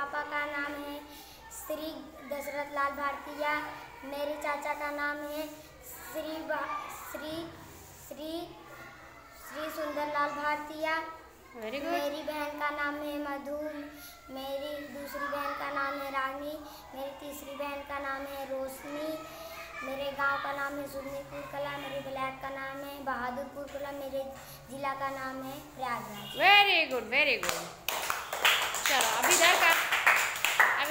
पापा का नाम है श्री दशरथ लाल भारतीया। मेरे चाचा का नाम है श्री श्री श्री श्री सुंदर लाल भारतीया। मेरी बहन का नाम है मधु मेरी दूसरी बहन का नाम है रानी। मेरी तीसरी बहन का नाम है रोशनी। मेरे गाँव का नाम है सुदनीपुर कला। मेरे ब्लैक का नाम है बहादुरपुर कला। मेरे जिला का नाम है Prayagraj. Very good very good चलो इधर अब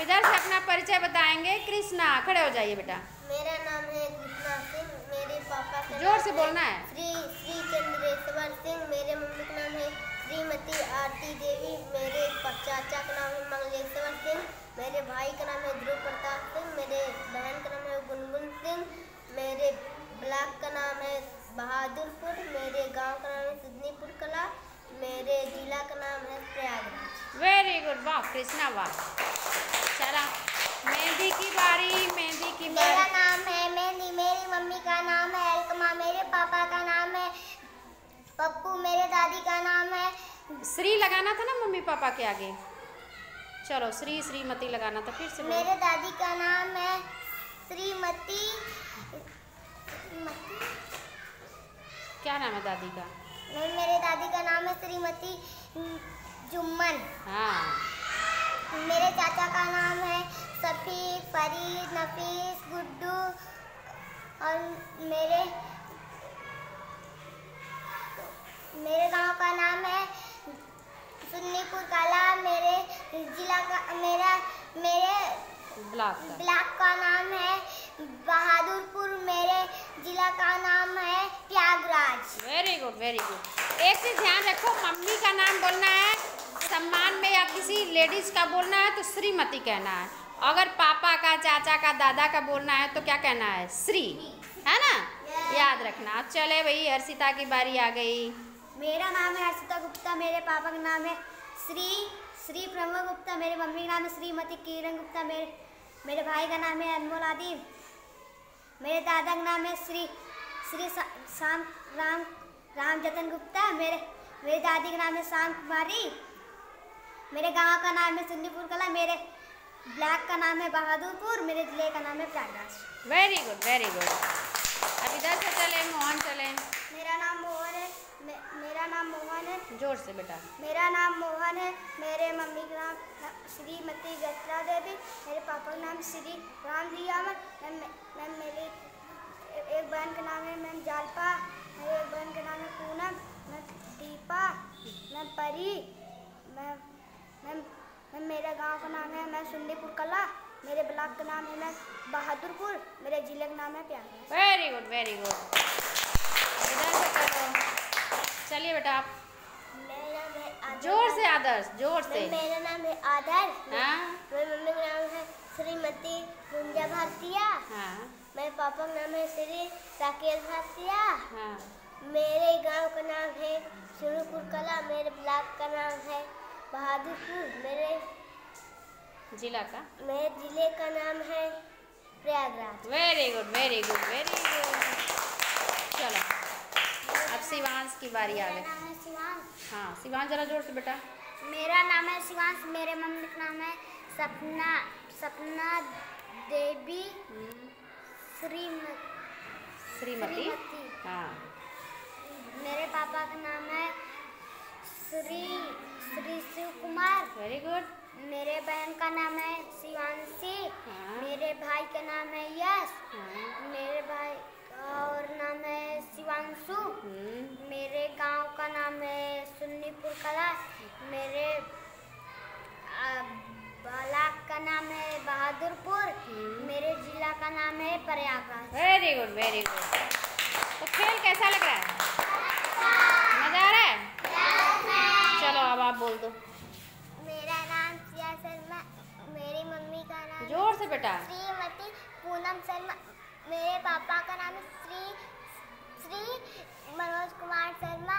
इधर से अपना परिचय बताएँगे। कृष्णा खड़े हो जाइए बेटा। मेरा नाम है कृष्णा सिंह मेरे पापा का ज़ोर से बोलना है। श्री श्री चंद्रेश्वर सिंह मेरे मम्मी का नाम है श्रीमती आरती देवी मेरे चाचा का नाम है मंगलेश्वर सिंह मेरे भाई का नाम है ध्रुव प्रताप सिंह मेरे बहन का नाम है गुनगुन सिंह मेरे ब्लॉक का नाम है बहादुरपुर मेरे गाँव का नाम है सिद्धनीपुर कला मेरे जिला का नाम है प्रयागराज। वेरी गुड वाह कृष्णा वाह। चला मेहंदी की बारी मेहंदी की मेरा नाम है मेहंदी मेरी मम्मी का नाम है अलकमा मेरे पापा का नाम है पप्पू मेरे दादी का नाम है। श्री लगाना था ना मम्मी पापा के आगे। चलो श्री श्रीमती लगाना था फिर से मेरे दादी का नाम है श्रीमती क्या नाम है दादी का? मेरे दादी का नाम है श्रीमती जुम्मन। हाँ। मेरे चाचा का नाम है सफीक फरीद नफीस गुड्डू और मेरे मेरे गाँव का नाम है सुन्नीपुर कला। मेरे जिला का मेरा मेरे ब्लॉक का। ब्लॉक का नाम है बहादुरपुर। मेरे जिला का नाम है Prayagraj. Very good very good एक चीज़ ध्यान रखो मम्मी का नाम बोलना है। सम्मान में या किसी लेडीज़ का बोलना है तो श्रीमती कहना है। अगर पापा का चाचा का दादा का बोलना है तो क्या कहना है? श्री। है ना? याद रखना। अब चले भाई हर्षिता की बारी आ गई। मेरा नाम है हर्षिता गुप्ता मेरे पापा का नाम है श्री। श्री प्रमोद गुप्ता मेरे मम्मी का नाम है श्रीमती किरण गुप्ता मेरे मेरे भाई का नाम है अनमोल आदिव मेरे दादा का नाम है श्री श्री शाम राम राम जतन गुप्ता मेरे मेरी दादी का नाम है शाम कुमारी। मेरे गाँव का नाम है सुन्नीपुर कला मेरे ब्लैक का नाम है बहादुरपुर मेरे ज़िले का नाम है Prayagraj. Very good very good अब इधर से चले मोहन चले। मेरा नाम मोहन है मे, मेरा नाम मोहन है। ज़ोर से बेटा। मेरा नाम मोहन है मेरे मम्मी का नाम श्रीमती जत्रा देवी मेरे पापा का नाम श्री राम जी अमर मैं मैं मेरी एक बहन का नाम है मैम जालपा मेरी एक बहन का नाम है पूनम मैं दीपा मैं परी। मेरे गाँव का नाम है मैं सुंदीपुर कला मेरे ब्लॉक का नाम है मैं बहादुरपुर मेरे ज़िले का नाम है प्यार। वेरी गुड वेरी गुड चलिए बेटा आप ज़ोर से आदर्श ज़ोर से। मेरा नाम है आदर हाँ। मेरी मम्मी का नाम है श्रीमती गुंजा भारतीया। हाँ। मेरे पापा का नाम है श्री राकेश भारतीया। हाँ। मेरे गाँव का नाम है सुरपुर कला मेरे ब्लॉक का नाम है बहादुरपुर। मेरे जिला का? मेरे ज़िले का नाम है Prayagraj. Very good very good very good चलो अब शिवांश की बारी आ गई। नाम है शिवांश। हाँ शिवांश जरा ज़ोर से बेटा। मेरा नाम है शिवांश मेरे मम्मी का नाम है सपना सपना देवी श्रीमती। श्रीमती। हाँ। मेरे पापा का नाम है श्री श्री शिव कुमार। वेरी गुड मेरे बहन का नाम है शिवानशी हाँ। मेरे भाई का नाम है यश हाँ। मेरे भाई का और नाम है शिवांशु हम्म, मेरे गाँव का नाम है सुन्नीपुर कला मेरे ब्लॉक का नाम है बहादुरपुर। मेरे जिला का नाम है Prayagraj. Very good very good तो खेल कैसा लग रहा है? मज़ा आ रहा है? चलो अब आप बोल दो। बेटा। श्रीमती पूनम शर्मा मेरे पापा का नाम है श्री श्री मनोज कुमार शर्मा।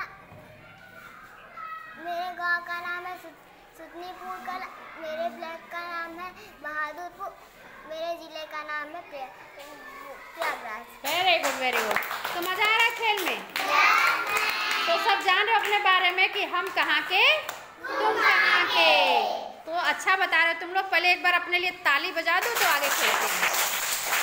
मेरे गाँव का नाम है सुतनीपुर का मेरे ब्लॉक का नाम है बहादुरपुर। मेरे ज़िले का नाम है Prayagraj. Very good very good तो मज़ा आ रहा है खेल में? तो सब जान रहे हो अपने बारे में कि हम कहाँ के? तुम कहाँ के? तो अच्छा बता रहे तुम लोग पहले एक बार अपने लिए ताली बजा दो तो आगे खेलते हैं।